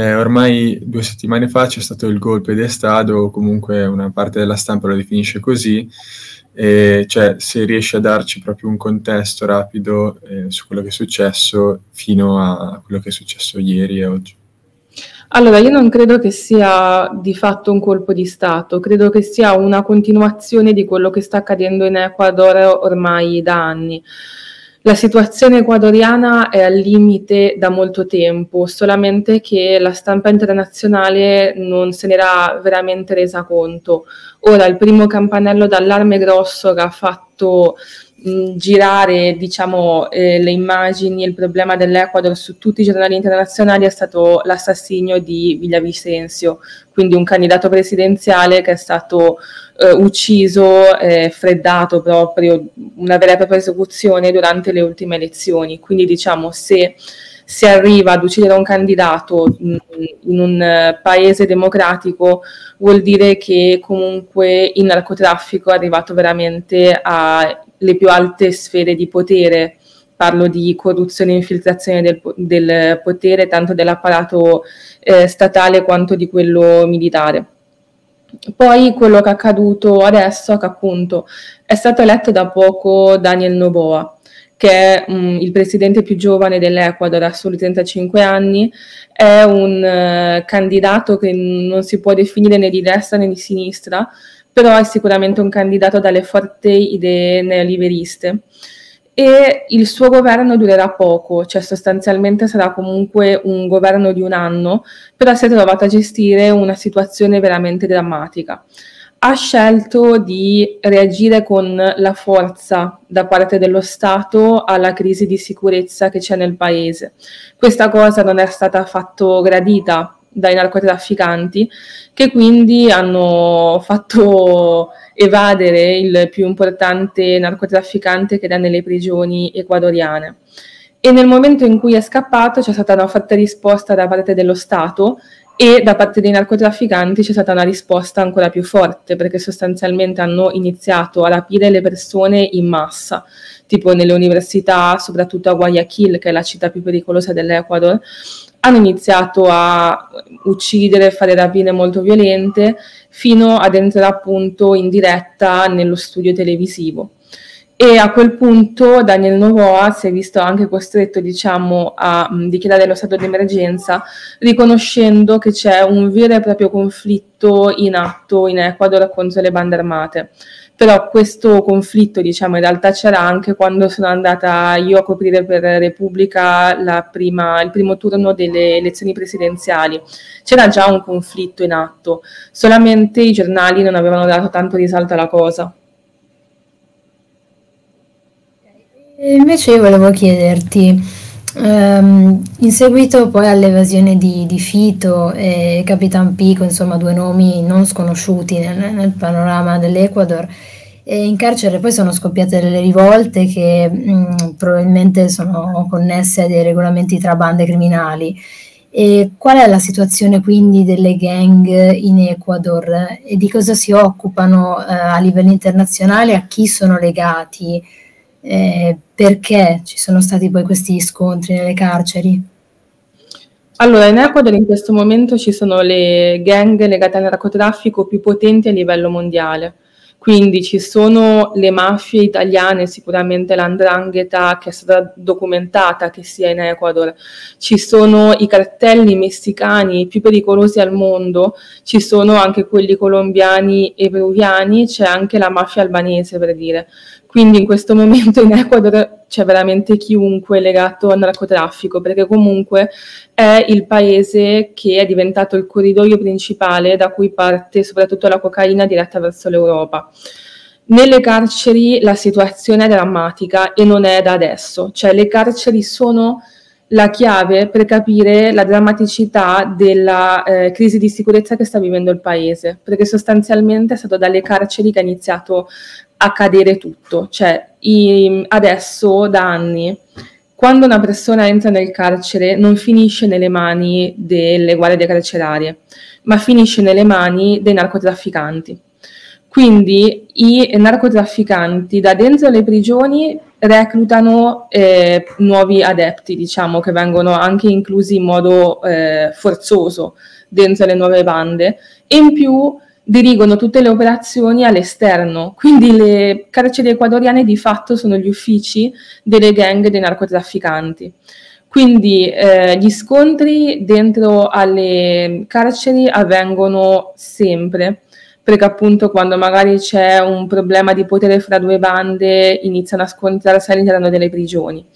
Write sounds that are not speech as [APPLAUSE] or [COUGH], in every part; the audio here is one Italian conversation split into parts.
eh, ormai due settimane fa c'è stato il golpe d'Estado, o comunque una parte della stampa lo definisce così, e cioè se riesce a darci proprio un contesto rapido eh, su quello che è successo fino a quello che è successo ieri e oggi. Allora, io non credo che sia di fatto un colpo di Stato, credo che sia una continuazione di quello che sta accadendo in Ecuador ormai da anni. La situazione ecuadoriana è al limite da molto tempo, solamente che la stampa internazionale non se n'era veramente resa conto. Ora, il primo campanello d'allarme grosso che ha fatto mh, girare diciamo, eh, le immagini e il problema dell'Ecuador su tutti i giornali internazionali è stato l'assassinio di Villavicencio, quindi un candidato presidenziale che è stato eh, ucciso, eh, freddato proprio, una vera e propria esecuzione durante le ultime elezioni. Quindi diciamo se si arriva ad uccidere un candidato in, in un uh, paese democratico vuol dire che comunque il narcotraffico è arrivato veramente alle più alte sfere di potere. Parlo di corruzione e infiltrazione del, del potere tanto dell'apparato eh, statale quanto di quello militare. Poi quello che è accaduto adesso è che appunto è stato eletto da poco Daniel Noboa, che è um, il presidente più giovane dell'Ecuador, ha solo 35 anni, è un uh, candidato che non si può definire né di destra né di sinistra, però è sicuramente un candidato dalle forti idee neoliberiste e il suo governo durerà poco, cioè sostanzialmente sarà comunque un governo di un anno, però si è trovato a gestire una situazione veramente drammatica. Ha scelto di reagire con la forza da parte dello Stato alla crisi di sicurezza che c'è nel paese. Questa cosa non è stata affatto gradita dai narcotrafficanti che quindi hanno fatto evadere il più importante narcotrafficante che è nelle prigioni ecuadoriane. E nel momento in cui è scappato c'è stata una forte risposta da parte dello Stato e da parte dei narcotrafficanti c'è stata una risposta ancora più forte perché sostanzialmente hanno iniziato a rapire le persone in massa, tipo nelle università, soprattutto a Guayaquil, che è la città più pericolosa dell'Ecuador, hanno iniziato a uccidere, fare rapine molto violente, fino ad entrare appunto in diretta nello studio televisivo. E a quel punto Daniel Novoa si è visto anche costretto, diciamo, a dichiarare lo stato di emergenza, riconoscendo che c'è un vero e proprio conflitto in atto in Ecuador contro le bande armate. Però questo conflitto diciamo in realtà c'era anche quando sono andata io a coprire per Repubblica prima, il primo turno delle elezioni presidenziali. C'era già un conflitto in atto solamente i giornali non avevano dato tanto risalto alla cosa e invece io volevo chiederti Um, in seguito poi all'evasione di, di Fito e Capitan Pico, insomma due nomi non sconosciuti nel, nel panorama dell'Ecuador, in carcere poi sono scoppiate delle rivolte che mh, probabilmente sono connesse a dei regolamenti tra bande criminali. E qual è la situazione quindi delle gang in Ecuador e di cosa si occupano eh, a livello internazionale, a chi sono legati? Eh, perché ci sono stati poi questi scontri nelle carceri? Allora, in Ecuador in questo momento ci sono le gang legate al narcotraffico più potenti a livello mondiale. Quindi ci sono le mafie italiane, sicuramente l'andrangheta che è stata documentata che sia in Ecuador, ci sono i cartelli messicani più pericolosi al mondo, ci sono anche quelli colombiani e peruviani, c'è anche la mafia albanese per dire. Quindi in questo momento in Ecuador c'è veramente chiunque legato al narcotraffico, perché comunque è il paese che è diventato il corridoio principale da cui parte soprattutto la cocaina diretta verso l'Europa. Nelle carceri la situazione è drammatica e non è da adesso, cioè le carceri sono la chiave per capire la drammaticità della eh, crisi di sicurezza che sta vivendo il paese, perché sostanzialmente è stato dalle carceri che ha iniziato accadere tutto. Cioè, i, adesso da anni, quando una persona entra nel carcere, non finisce nelle mani delle guardie carcerarie, ma finisce nelle mani dei narcotrafficanti. Quindi i narcotrafficanti da dentro le prigioni reclutano eh, nuovi adepti, diciamo, che vengono anche inclusi in modo eh, forzoso dentro le nuove bande e in più dirigono tutte le operazioni all'esterno, quindi le carceri ecuadoriane di fatto sono gli uffici delle gang dei narcotrafficanti. Quindi eh, gli scontri dentro alle carceri avvengono sempre perché appunto quando magari c'è un problema di potere fra due bande iniziano a scontrarsi all'interno delle prigioni.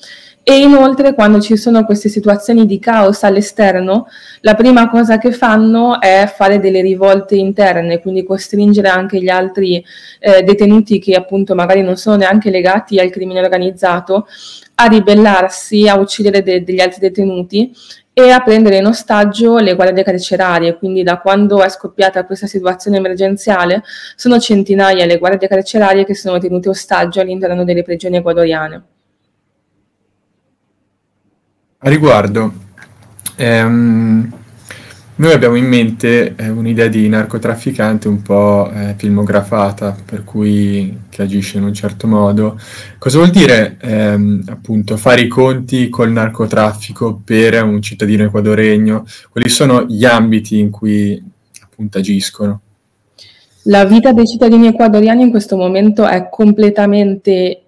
E inoltre quando ci sono queste situazioni di caos all'esterno, la prima cosa che fanno è fare delle rivolte interne, quindi costringere anche gli altri eh, detenuti che appunto magari non sono neanche legati al crimine organizzato a ribellarsi, a uccidere de- degli altri detenuti e a prendere in ostaggio le guardie carcerarie, quindi da quando è scoppiata questa situazione emergenziale sono centinaia le guardie carcerarie che sono tenute ostaggio all'interno delle prigioni ecuadoriane. A riguardo, ehm, noi abbiamo in mente eh, un'idea di narcotrafficante un po' eh, filmografata, per cui che agisce in un certo modo. Cosa vuol dire ehm, appunto fare i conti col narcotraffico per un cittadino equadoregno? Quali sono gli ambiti in cui appunto agiscono? La vita dei cittadini ecuadoriani in questo momento è completamente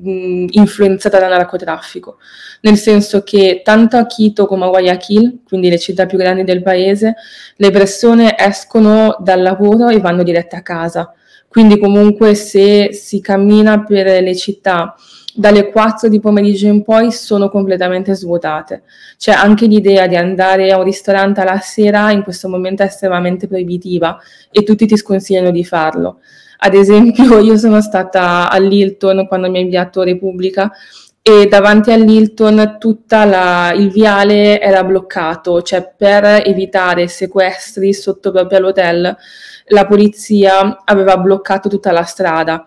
mh, influenzata dal narcotraffico, nel senso che tanto a Quito come a Guayaquil, quindi le città più grandi del paese, le persone escono dal lavoro e vanno dirette a casa. Quindi comunque se si cammina per le città dalle 4 di pomeriggio in poi sono completamente svuotate. C'è anche l'idea di andare a un ristorante alla sera in questo momento è estremamente proibitiva e tutti ti sconsigliano di farlo. Ad esempio, [LAUGHS] io sono stata all'Hilton quando mi ha inviato Repubblica e davanti all'Hilton tutto il viale era bloccato, cioè per evitare sequestri sotto proprio all'hotel la polizia aveva bloccato tutta la strada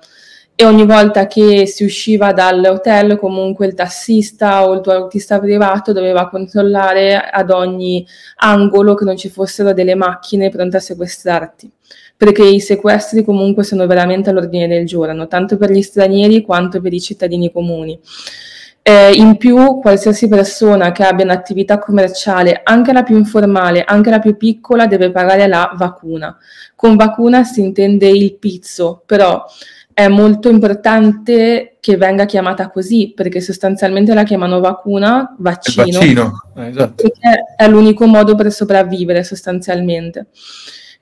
e ogni volta che si usciva dall'hotel comunque il tassista o il tuo autista privato doveva controllare ad ogni angolo che non ci fossero delle macchine pronte a sequestrarti perché i sequestri comunque sono veramente all'ordine del giorno, tanto per gli stranieri quanto per i cittadini comuni. Eh, in più, qualsiasi persona che abbia un'attività commerciale, anche la più informale, anche la più piccola, deve pagare la vacuna. Con vacuna si intende il pizzo, però è molto importante che venga chiamata così, perché sostanzialmente la chiamano vacuna, vaccino, vaccino. Eh, esatto. perché è l'unico modo per sopravvivere sostanzialmente.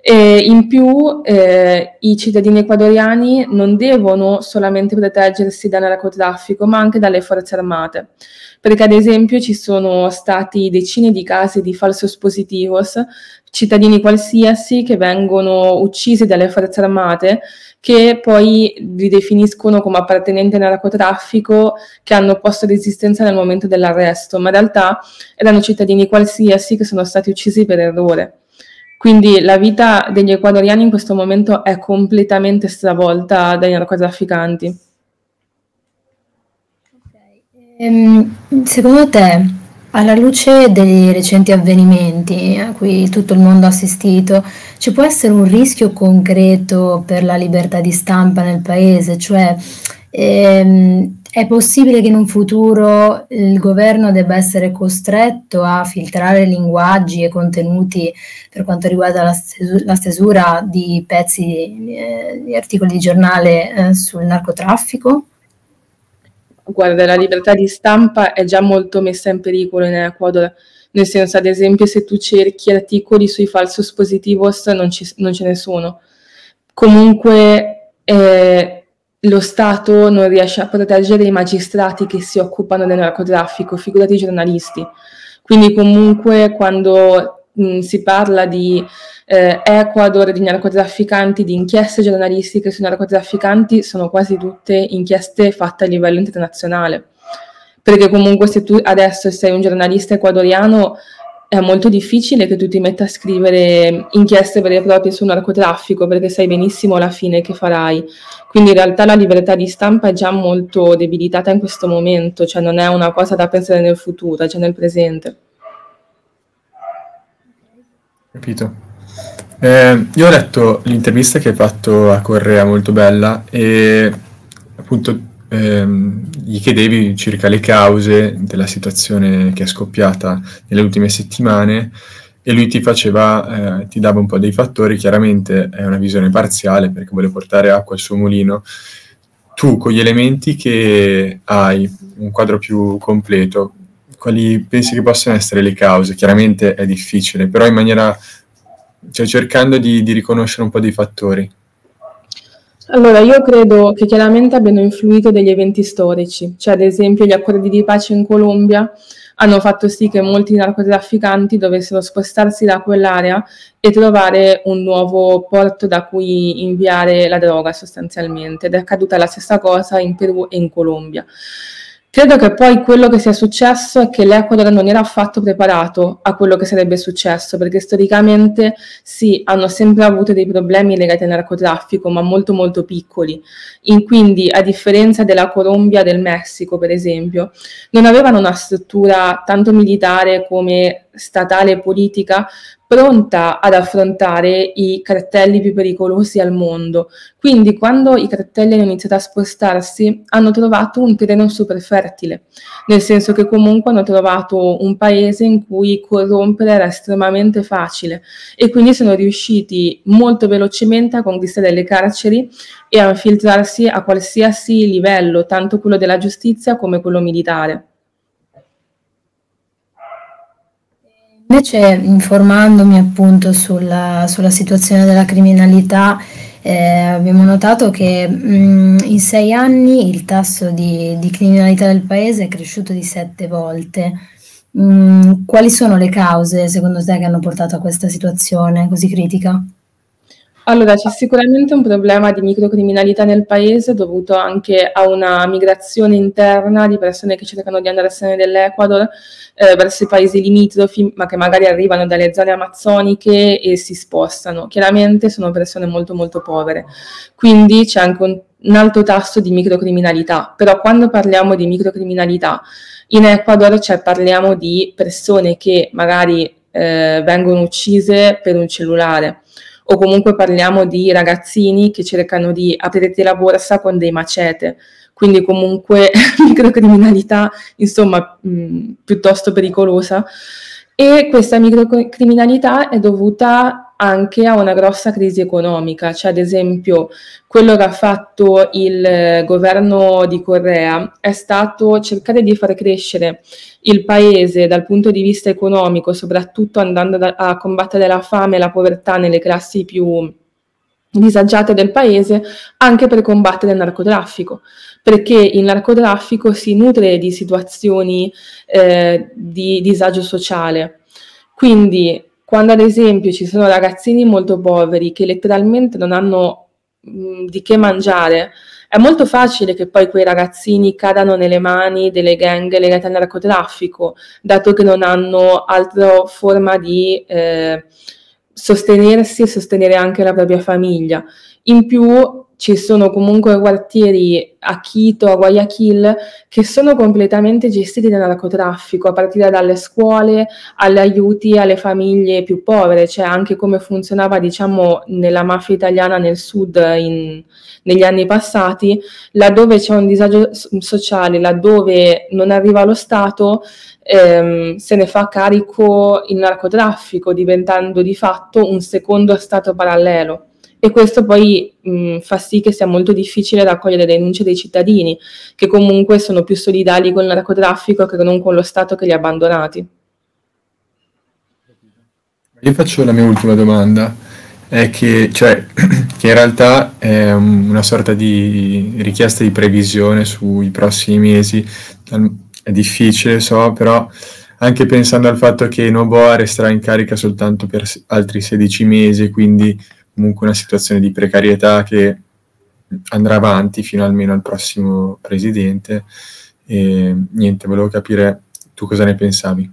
E in più eh, i cittadini ecuadoriani non devono solamente proteggersi dal narcotraffico, ma anche dalle forze armate, perché ad esempio ci sono stati decine di casi di falsos positivos, cittadini qualsiasi che vengono uccisi dalle forze armate che poi li definiscono come appartenenti al narcotraffico che hanno posto resistenza nel momento dell'arresto, ma in realtà erano cittadini qualsiasi che sono stati uccisi per errore. Quindi la vita degli ecuadoriani in questo momento è completamente stravolta dai narcotrafficanti. Okay. Ehm, secondo te, alla luce dei recenti avvenimenti a cui tutto il mondo ha assistito, ci può essere un rischio concreto per la libertà di stampa nel paese? Cioè, ehm, è possibile che in un futuro il governo debba essere costretto a filtrare linguaggi e contenuti per quanto riguarda la, stesura, la stesura di pezzi di, eh, di articoli di giornale eh, sul narcotraffico? Guarda, la libertà di stampa è già molto messa in pericolo in Ecuador, nel senso, ad esempio, se tu cerchi articoli sui falsos positivos non, ci, non ce ne sono. Comunque, eh, lo Stato non riesce a proteggere i magistrati che si occupano del narcotraffico, figurati i giornalisti. Quindi comunque quando mh, si parla di eh, Ecuador, di narcotrafficanti, di inchieste giornalistiche sui narcotrafficanti, sono quasi tutte inchieste fatte a livello internazionale. Perché comunque se tu adesso sei un giornalista ecuadoriano è molto difficile che tu ti metta a scrivere inchieste vere e proprie sul narcotraffico perché sai benissimo la fine che farai. Quindi in realtà la libertà di stampa è già molto debilitata in questo momento, cioè non è una cosa da pensare nel futuro, è già nel presente. Capito. Eh, io ho letto l'intervista che hai fatto a Correa, molto bella, e appunto ehm, gli chiedevi circa le cause della situazione che è scoppiata nelle ultime settimane e lui ti faceva, eh, ti dava un po' dei fattori, chiaramente è una visione parziale perché vuole portare acqua al suo mulino. Tu con gli elementi che hai, un quadro più completo, quali pensi che possano essere le cause? Chiaramente è difficile, però in maniera, cioè cercando di, di riconoscere un po' dei fattori. Allora, io credo che chiaramente abbiano influito degli eventi storici, cioè ad esempio gli accordi di pace in Colombia hanno fatto sì che molti narcotrafficanti dovessero spostarsi da quell'area e trovare un nuovo porto da cui inviare la droga sostanzialmente ed è accaduta la stessa cosa in Perù e in Colombia. Credo che poi quello che sia successo è che l'Ecuador non era affatto preparato a quello che sarebbe successo, perché storicamente sì, hanno sempre avuto dei problemi legati al narcotraffico, ma molto molto piccoli. In, quindi, a differenza della Colombia del Messico, per esempio, non avevano una struttura tanto militare come statale politica pronta ad affrontare i cartelli più pericolosi al mondo. Quindi quando i cartelli hanno iniziato a spostarsi hanno trovato un terreno super fertile, nel senso che comunque hanno trovato un paese in cui corrompere era estremamente facile e quindi sono riusciti molto velocemente a conquistare le carceri e a infiltrarsi a qualsiasi livello, tanto quello della giustizia come quello militare. Invece, informandomi appunto sulla, sulla situazione della criminalità, eh, abbiamo notato che mh, in sei anni il tasso di, di, criminalità del paese è cresciuto di sette volte. Mh, quali sono le cause, secondo te, che hanno portato a questa situazione così critica? Allora, c'è sicuramente un problema di microcriminalità nel paese dovuto anche a una migrazione interna di persone che cercano di andarsene dall'Ecuador eh, verso i paesi limitrofi, ma che magari arrivano dalle zone amazzoniche e si spostano. Chiaramente sono persone molto molto povere, quindi c'è anche un, un alto tasso di microcriminalità, però quando parliamo di microcriminalità in Ecuador cioè, parliamo di persone che magari eh, vengono uccise per un cellulare o comunque parliamo di ragazzini che cercano di aprirti la borsa con dei macete, quindi comunque [LAUGHS] microcriminalità insomma mh, piuttosto pericolosa. E questa microcriminalità è dovuta anche a una grossa crisi economica, cioè ad esempio quello che ha fatto il governo di Corea è stato cercare di far crescere il paese dal punto di vista economico, soprattutto andando a combattere la fame e la povertà nelle classi più disagiate del paese, anche per combattere il narcotraffico perché il narcotraffico si nutre di situazioni eh, di disagio sociale. Quindi, quando ad esempio ci sono ragazzini molto poveri che letteralmente non hanno mh, di che mangiare, è molto facile che poi quei ragazzini cadano nelle mani delle gang legate al narcotraffico, dato che non hanno altra forma di eh, sostenersi e sostenere anche la propria famiglia. In più ci sono comunque quartieri a Quito, a Guayaquil, che sono completamente gestiti dal narcotraffico, a partire dalle scuole agli aiuti alle famiglie più povere, cioè anche come funzionava diciamo nella mafia italiana nel sud in, negli anni passati, laddove c'è un disagio sociale, laddove non arriva lo Stato, ehm, se ne fa carico il narcotraffico, diventando di fatto un secondo Stato parallelo e questo poi mh, fa sì che sia molto difficile raccogliere le denunce dei cittadini, che comunque sono più solidali con il narcotraffico che non con lo Stato che li ha abbandonati. Io faccio la mia ultima domanda, è che, cioè, [CLEARS THROAT] che in realtà è una sorta di richiesta di previsione sui prossimi mesi, è difficile, so, però anche pensando al fatto che Noboa resterà in carica soltanto per altri 16 mesi, quindi comunque una situazione di precarietà che andrà avanti fino almeno al prossimo presidente. E niente, volevo capire tu cosa ne pensavi.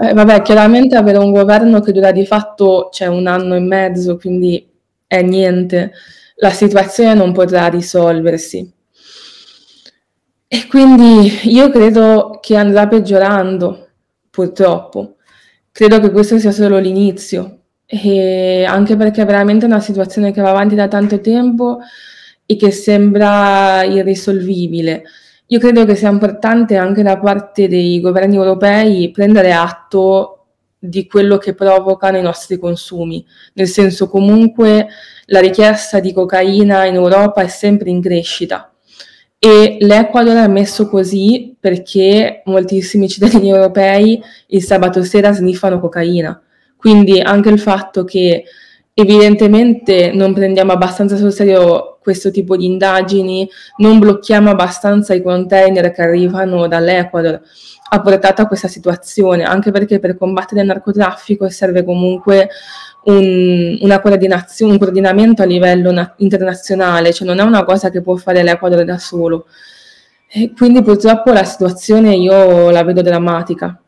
Eh, vabbè, chiaramente avere un governo che dura di fatto cioè un anno e mezzo, quindi è niente, la situazione non potrà risolversi. E quindi io credo che andrà peggiorando, purtroppo. Credo che questo sia solo l'inizio e anche perché è veramente una situazione che va avanti da tanto tempo e che sembra irrisolvibile. Io credo che sia importante anche da parte dei governi europei prendere atto di quello che provocano i nostri consumi, nel senso comunque la richiesta di cocaina in Europa è sempre in crescita. E l'Ecuador è messo così perché moltissimi cittadini europei il sabato sera sniffano cocaina, quindi anche il fatto che evidentemente non prendiamo abbastanza sul serio questo tipo di indagini, non blocchiamo abbastanza i container che arrivano dall'Ecuador, ha portato a questa situazione, anche perché per combattere il narcotraffico serve comunque un, un coordinamento a livello na- internazionale, cioè non è una cosa che può fare l'Ecuador da solo. E quindi purtroppo la situazione io la vedo drammatica.